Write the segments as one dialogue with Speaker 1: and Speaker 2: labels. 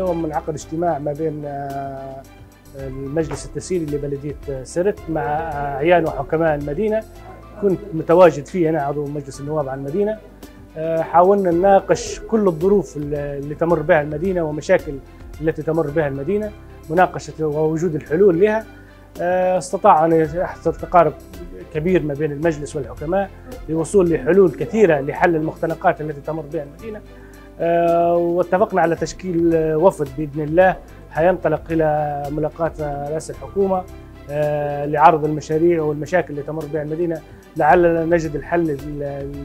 Speaker 1: اليوم منعقد اجتماع ما بين آه، المجلس التسييري لبلدية سرت مع اعيان وحكماء المدينة. كنت متواجد فيه أنا عضو مجلس النواب عن المدينة. آه، حاولنا نناقش كل الظروف اللي تمر بها المدينة ومشاكل التي تمر بها المدينة مناقشة ووجود الحلول لها. آه، استطاع أن يحصل تقارب كبير ما بين المجلس والحكماء للوصول لحلول كثيرة لحل المختنقات التي تمر بها المدينة. آه، واتفقنا على تشكيل وفد بإذن الله حينطلق إلى ملاقاة رئاسه الحكومة آه، لعرض المشاريع والمشاكل اللي تمر بها المدينة لعلنا نجد الحل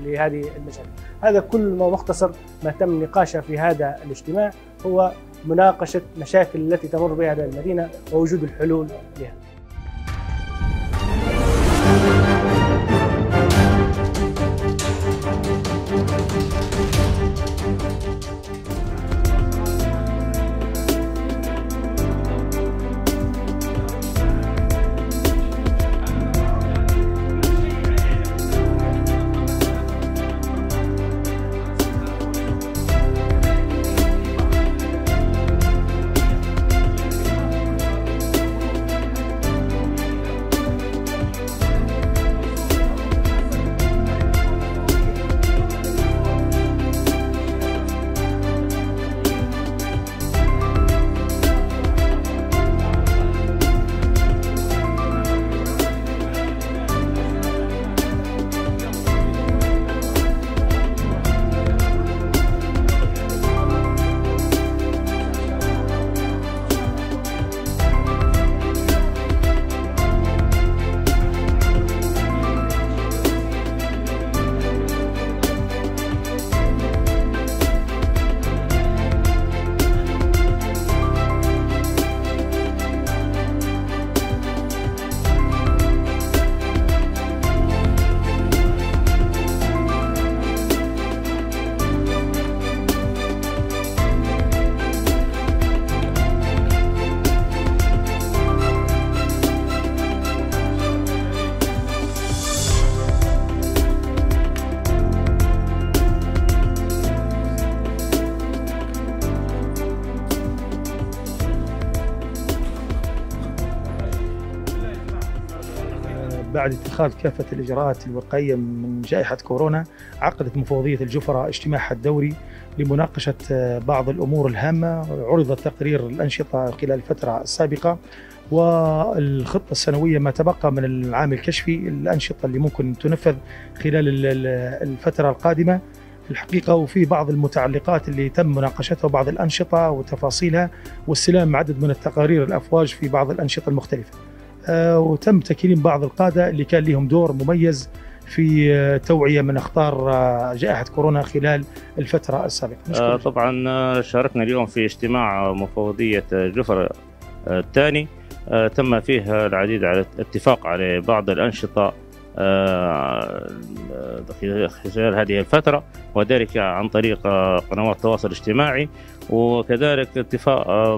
Speaker 1: لهذه المشاكل. هذا كل ما مختصر ما تم نقاشه في هذا الاجتماع هو مناقشة مشاكل التي تمر بها المدينة ووجود الحلول لها.
Speaker 2: بعد اتخاذ كافة الإجراءات الوقائية من جائحة كورونا عقدت مفوضية الجفرة اجتماعها الدوري لمناقشة بعض الأمور الهامة. عرض تقرير الأنشطة خلال الفترة السابقة والخطة السنوية ما تبقى من العام الكشفي الأنشطة اللي ممكن تنفذ خلال الفترة القادمة. الحقيقة وفي بعض المتعلقات اللي تم مناقشتها وبعض الأنشطة وتفاصيلها واستلام عدد من التقارير الأفواج في بعض الأنشطة المختلفة. آه، وتم تكريم بعض القادة اللي كان لهم دور مميز في آه، توعية من أخطار آه، جائحة كورونا خلال الفترة السابقة.
Speaker 3: طبعا شاركنا اليوم في اجتماع مفوضية جفر الثاني تم فيه العديد على الاتفاق على بعض الأنشطة خلال هذه الفترة وذلك عن طريق قنوات التواصل الاجتماعي وكذلك اتفاق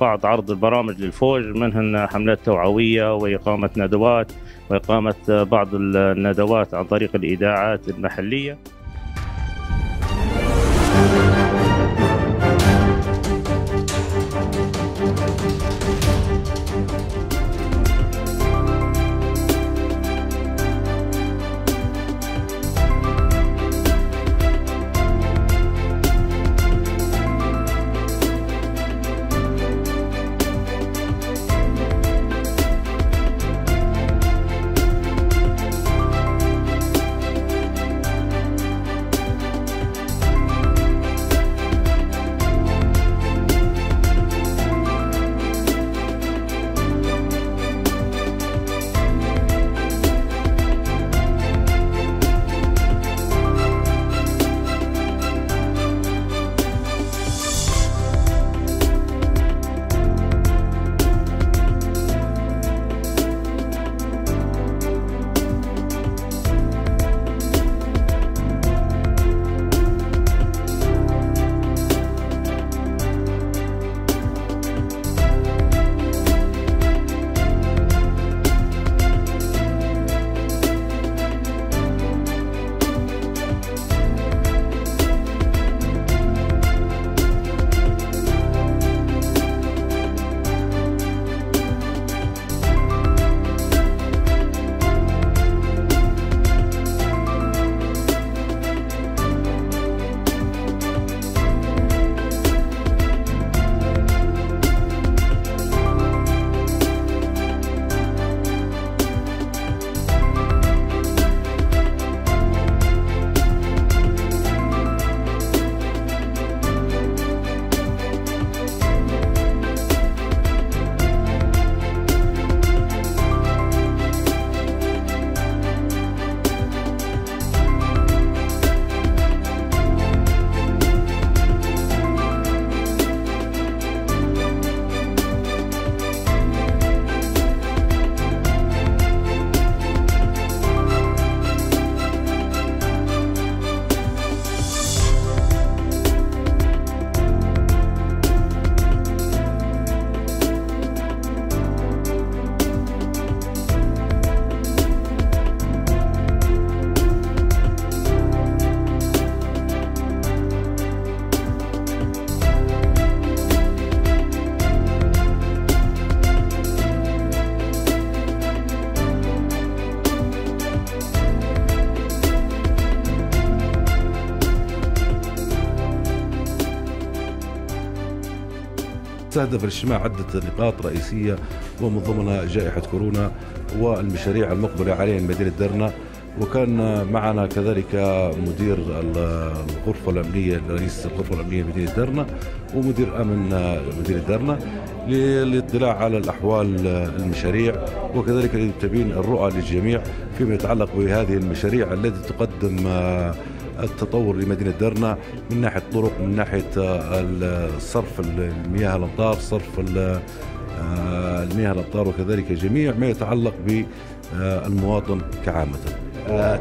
Speaker 3: بعض عرض البرامج للفوج منهن حملات توعوية وإقامة ندوات وإقامة بعض الندوات عن طريق الإذاعات المحلية.
Speaker 4: استهدف الاجتماع عدة نقاط رئيسية ومن ضمنها جائحة كورونا والمشاريع المقبلة عليها مدينة درنا. وكان معنا كذلك مدير الغرفة الأمنية رئيس الغرفة الأمنية مدينة درنا ومدير أمن مدينة درنا للاطلاع على الأحوال المشاريع وكذلك لتبين الرؤى للجميع فيما يتعلق بهذه المشاريع التي تقدم التطور لمدينة درنا من ناحية الطرق من ناحية صرف المياه الأمطار صرف المياه الأمطار وكذلك جميع ما يتعلق بالمواطن كعامة.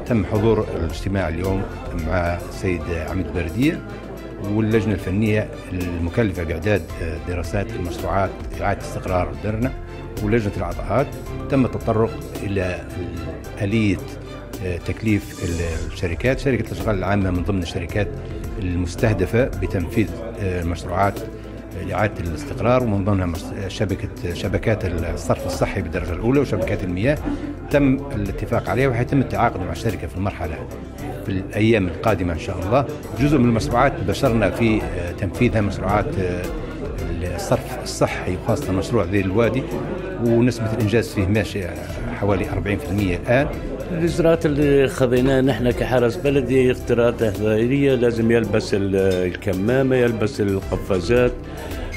Speaker 5: تم حضور الاجتماع اليوم مع السيد عميد بردية واللجنة الفنية المكلفة بإعداد دراسات المشروعات إعادة استقرار درنا ولجنة العطاءات تم التطرق إلى آلية تكليف الشركات. شركة الأشغال العامة من ضمن الشركات المستهدفة بتنفيذ مشروعات لإعادة الاستقرار ومن ضمنها شبكة شبكات الصرف الصحي بالدرجة الأولى وشبكات المياه. تم الاتفاق عليها وحيتم التعاقد مع الشركة في المرحلة في الأيام القادمة إن شاء الله. جزء من المشروعات بشرنا في تنفيذها مشروعات الصرف الصحي وخاصة مشروع ذي الوادي. ونسبة الإنجاز فيه ماشية حوالي 40% الآن.
Speaker 6: الإجراءات اللي خذيناها نحن كحرس بلدي اختراعات تحذيرية لازم يلبس الكمامة يلبس القفازات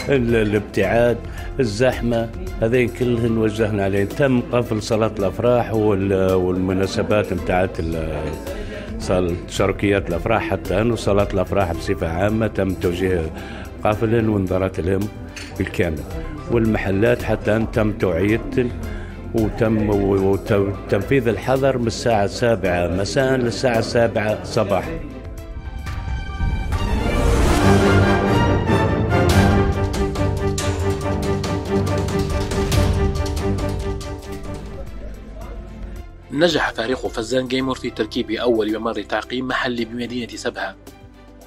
Speaker 6: الابتعاد الزحمة. هذين كلهن وجهنا عليه تم قفل صلاة الأفراح والمناسبات بتاعت شركيات الأفراح حتى أنه صلاة الأفراح بصفة عامة تم توجيه قافل وانذارات لهم بالكامل. والمحلات حتى أن تم توعية وتم وتنفيذ الحظر من الساعة السابعة مساء للساعة السابعة صباحا
Speaker 7: نجح فريق فزان جيمر في تركيب أول ممر تعقيم محلي بمدينة سبها.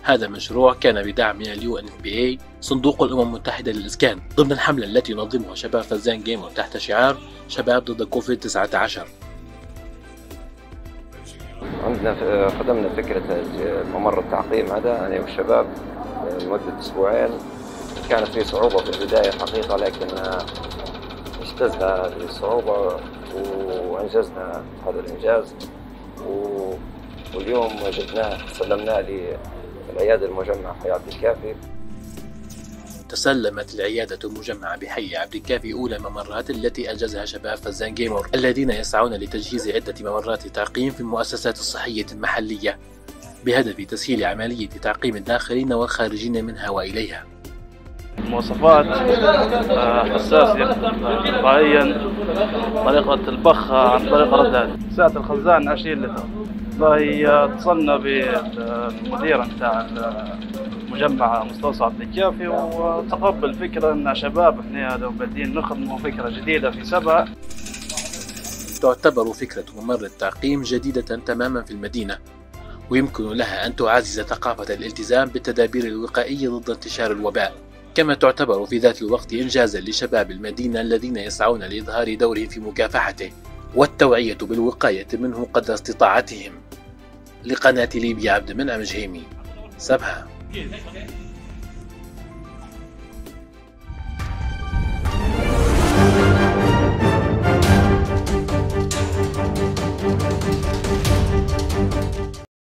Speaker 7: هذا المشروع كان بدعم من ال UNFPA صندوق الأمم المتحدة للإسكان ضمن الحملة التي ينظمها شباب فزان جيمر تحت شعار شباب ضد كوفيد 19
Speaker 8: عندنا خدمنا فكرة ممر التعقيم هذا أنا والشباب لمدة أسبوعين. كانت في صعوبة في البداية حقيقة لكن اجتزنا هذه الصعوبة وأنجزنا هذا الإنجاز. واليوم جبناه سلمناه العيادة المجمع حي عبد الكافي.
Speaker 7: تسلمت العيادة المجمعة بحي عبد الكافي أولى الممرات التي أنجزها شباب فزان جيمر الذين يسعون لتجهيز عدة ممرات تعقيم في المؤسسات الصحية المحلية بهدف تسهيل عملية تعقيم الداخلين والخارجين منها وإليها.
Speaker 9: مواصفات حساسية تلقائيا طريقة البخ عن طريق الرداد سعة الخزان 20 لتر. والله اتصلنا بالمدير بتاع المجمع مستوصف عبد الكافي وتقبل فكرة إن شباب إحنا لو بادين نخدموا فكرة جديدة في سبعة.
Speaker 7: تعتبر فكرة ممر التعقيم جديدة تماما في المدينة ويمكن لها أن تعزز ثقافة الالتزام بالتدابير الوقائية ضد انتشار الوباء. كما تعتبر في ذات الوقت إنجازا لشباب المدينة الذين يسعون لإظهار دورهم في مكافحته والتوعية بالوقاية منه قدر استطاعتهم. لقناة ليبيا عبد المنعم جهيمي سبها